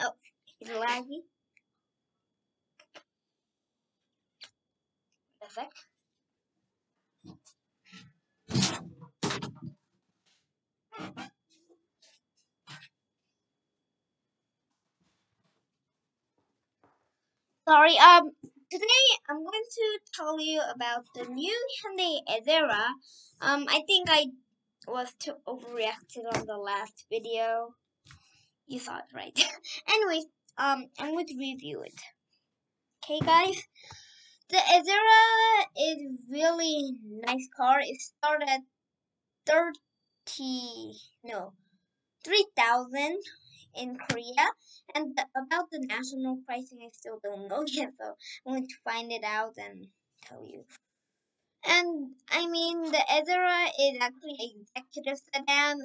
Oh, it's laggy. Sec. Sorry, um, today I'm going to tell you about the new Hyundai Azera. Um, I think I was too overreacted on the last video. You saw it, right? Anyways, um, I'm going to review it. Okay, guys? The Azera is really nice car. It started at 30, no, 3,000 in Korea. And the, about the national pricing, I still don't know yet, so I'm going to find it out and tell you. And I mean, the Azera is actually executive sedan,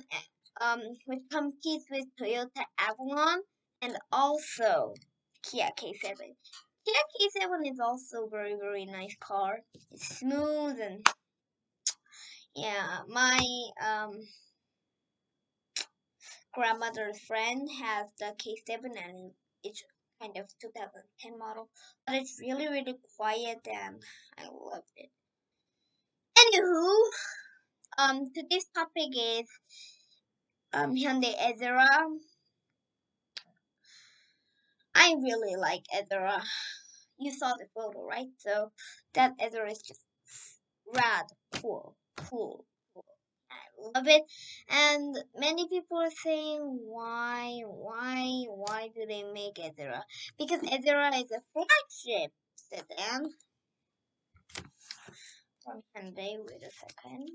um, which competes with Toyota Avalon and also Kia K7. Kia K7 is also very very nice car. It's smooth and yeah, my um grandmother's friend has the K7 and it's kind of 2010 model, but it's really really quiet and I love it. Anywho, um, today's topic is um Hyundai Azera. I really like Azera. You saw the photo, right? So that Azera is just rad, cool, cool, cool. I love it. And many people are saying, why, why, why do they make Azera? Because Azera is a flagship sedan from Hyundai. Wait a second.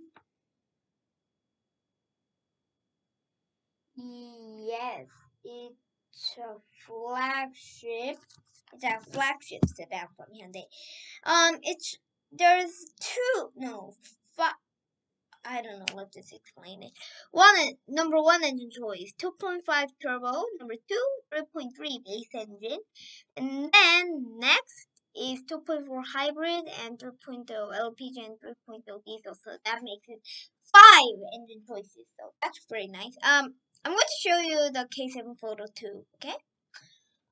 Yes, it's a flagship. It's a flagship sedan from Hyundai. Um, it's there's two, no, five. I don't know. Let's just explain it. One number one engine choice, 2.5 turbo. Number two, 3.3 base engine, and then next is 2.4 hybrid and 3.0 LPG and 3.0 diesel. So that makes it five engine choices. So that's pretty nice. Um, I'm going to show you the K7 photo too. Okay.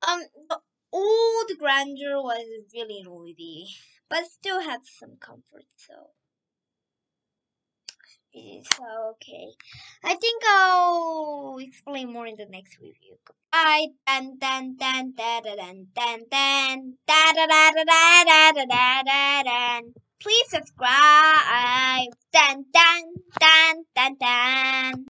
Um, the old Grandeur was really noisy, but still had some comfort. So. So okay, I think I'll explain more in the next review. Bye. Dun dun dun da da dun dun dun da da da da da da da da dun. Please subscribe. Dun dun dun dun dun.